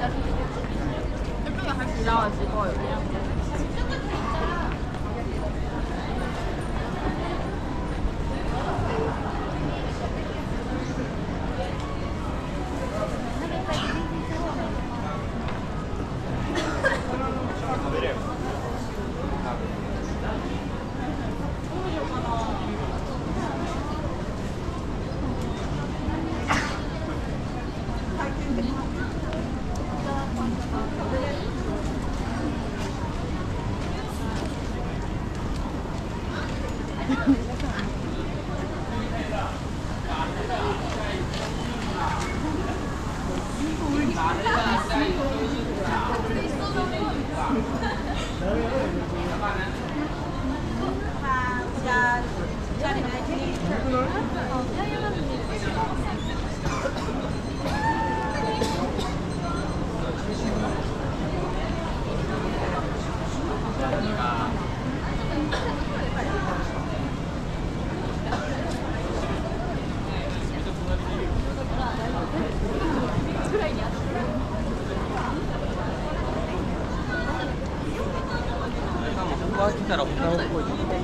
这，个还是比较机构有。こが来たら女の子っぽ。